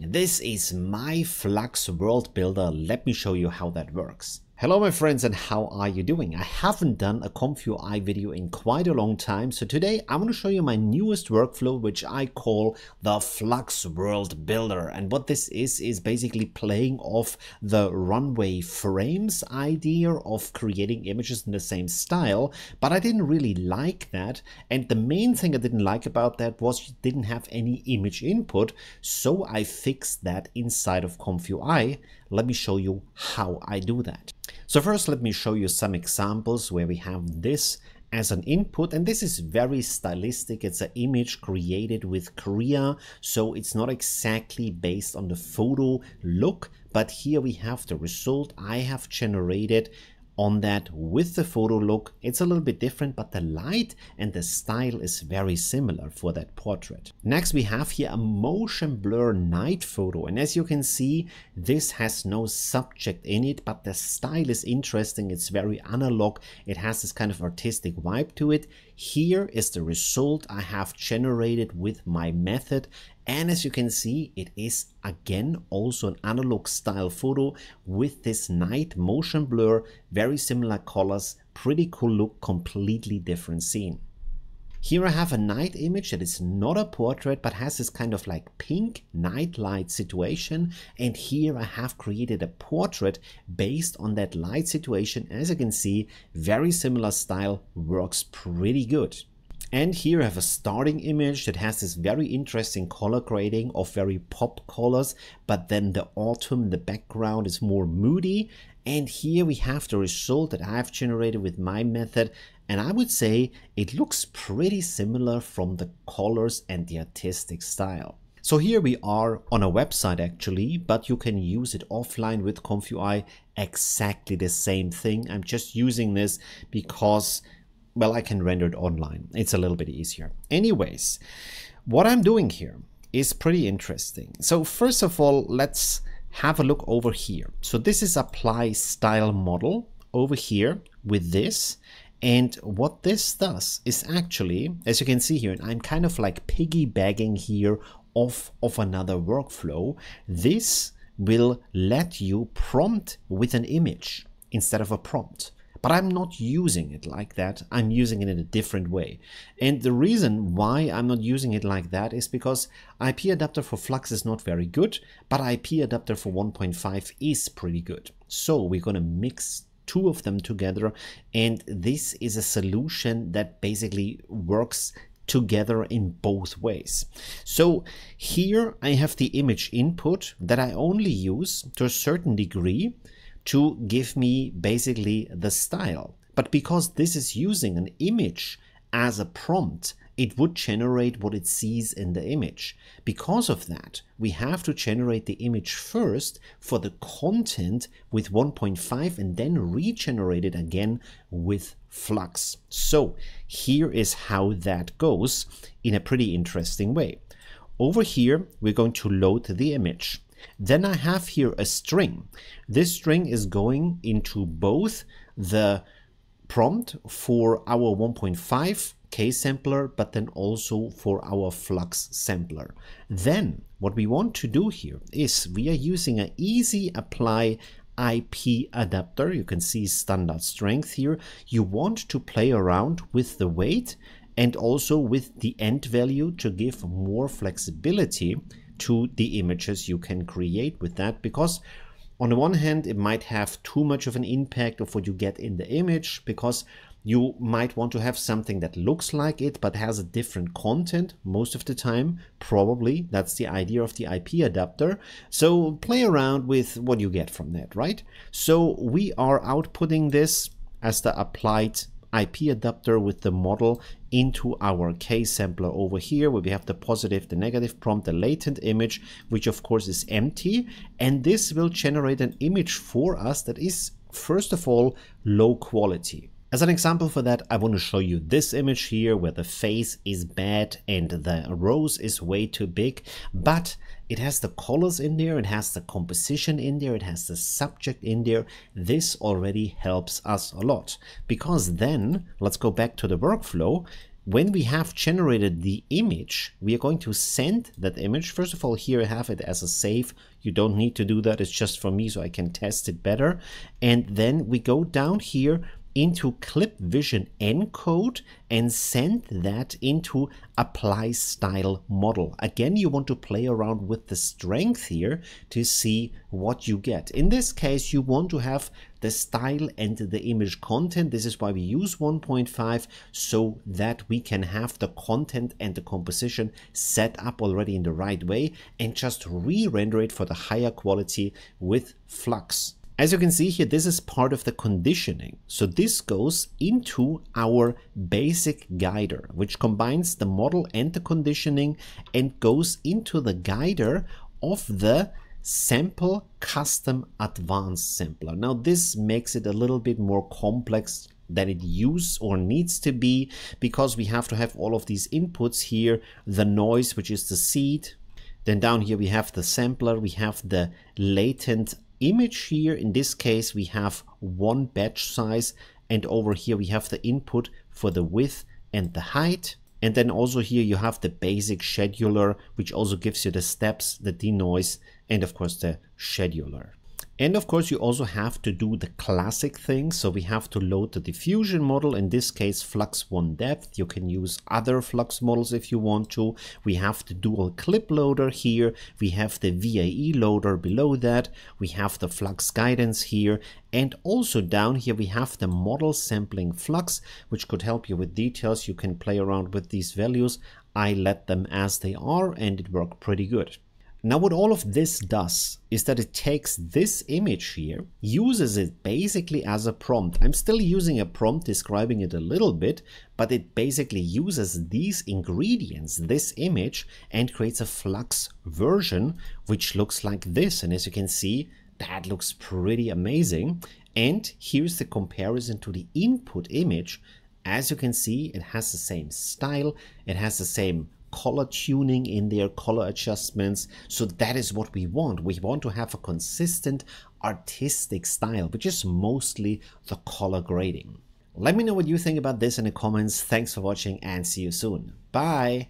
This is my Flux World Builder. Let me show you how that works. Hello my friends and how are you doing? I haven't done a ComfyUI video in quite a long time so today I want to show you my newest workflow which I call the Flux World Builder and what this is is basically playing off the runway frames idea of creating images in the same style but I didn't really like that and the main thing I didn't like about that was you didn't have any image input so I fixed that inside of ComfyUI. Let me show you how I do that. So first let me show you some examples where we have this as an input and this is very stylistic. It's an image created with Krea so it's not exactly based on the photo look but here we have the result. I have generated on that with the photo look. It's a little bit different, but the light and the style is very similar for that portrait. Next, we have here a motion blur night photo. And as you can see, this has no subject in it, but the style is interesting. It's very analog. It has this kind of artistic vibe to it. Here is the result I have generated with my method and as you can see, it is again also an analog style photo with this night motion blur, very similar colors, pretty cool look, completely different scene. Here I have a night image that is not a portrait but has this kind of like pink night light situation and here I have created a portrait based on that light situation as you can see very similar style works pretty good. And here I have a starting image that has this very interesting color grading of very pop colors, but then the autumn in the background is more moody. And here we have the result that I've generated with my method. And I would say it looks pretty similar from the colors and the artistic style. So here we are on a website actually, but you can use it offline with ComfyUI exactly the same thing. I'm just using this because well, I can render it online. It's a little bit easier. Anyways, what I'm doing here is pretty interesting. So first of all, let's have a look over here. So this is apply style model over here with this. And what this does is actually, as you can see here, and I'm kind of like piggybacking here off of another workflow. This will let you prompt with an image instead of a prompt. But I'm not using it like that. I'm using it in a different way. And the reason why I'm not using it like that is because IP adapter for Flux is not very good, but IP adapter for 1.5 is pretty good. So we're going to mix two of them together. And this is a solution that basically works together in both ways. So here I have the image input that I only use to a certain degree to give me basically the style. But because this is using an image as a prompt, it would generate what it sees in the image. Because of that, we have to generate the image first for the content with 1.5 and then regenerate it again with Flux. So here is how that goes in a pretty interesting way. Over here, we're going to load the image. Then I have here a string. This string is going into both the prompt for our 1.5 K sampler, but then also for our flux sampler. Then what we want to do here is we are using an easy apply IP adapter. You can see standard strength here. You want to play around with the weight and also with the end value to give more flexibility to the images you can create with that because on the one hand it might have too much of an impact of what you get in the image because you might want to have something that looks like it but has a different content most of the time. Probably that's the idea of the IP adapter. So play around with what you get from that right? So we are outputting this as the applied IP adapter with the model into our K sampler over here where we have the positive, the negative prompt, the latent image, which of course is empty. And this will generate an image for us that is, first of all, low quality. As an example for that, I want to show you this image here where the face is bad and the rose is way too big, but it has the colors in there, it has the composition in there, it has the subject in there. This already helps us a lot because then let's go back to the workflow. when we have generated the image, we are going to send that image. First of all, here I have it as a save. You don't need to do that. It's just for me so I can test it better. And then we go down here into Clip Vision encode and send that into apply style model. Again, you want to play around with the strength here to see what you get. In this case, you want to have the style and the image content. This is why we use 1.5 so that we can have the content and the composition set up already in the right way and just re-render it for the higher quality with Flux. As you can see here, this is part of the conditioning. So this goes into our basic guider, which combines the model and the conditioning and goes into the guider of the sample custom advanced sampler. Now this makes it a little bit more complex than it use or needs to be because we have to have all of these inputs here, the noise, which is the seed, then down here we have the sampler, we have the latent image here, in this case, we have one batch size and over here we have the input for the width and the height. And then also here you have the basic scheduler, which also gives you the steps, the denoise, and of course the scheduler. And of course, you also have to do the classic thing. So we have to load the diffusion model, in this case, Flux 1 depth. You can use other Flux models if you want to. We have the dual clip loader here. We have the VAE loader below that. We have the Flux guidance here. And also down here, we have the model sampling Flux, which could help you with details. You can play around with these values. I let them as they are and it worked pretty good. Now what all of this does is that it takes this image here, uses it basically as a prompt. I'm still using a prompt describing it a little bit, but it basically uses these ingredients, this image, and creates a flux version which looks like this. And as you can see, that looks pretty amazing. And here's the comparison to the input image. As you can see, it has the same style, it has the same color tuning in their color adjustments. So that is what we want. We want to have a consistent artistic style, which is mostly the color grading. Let me know what you think about this in the comments. Thanks for watching and see you soon. Bye!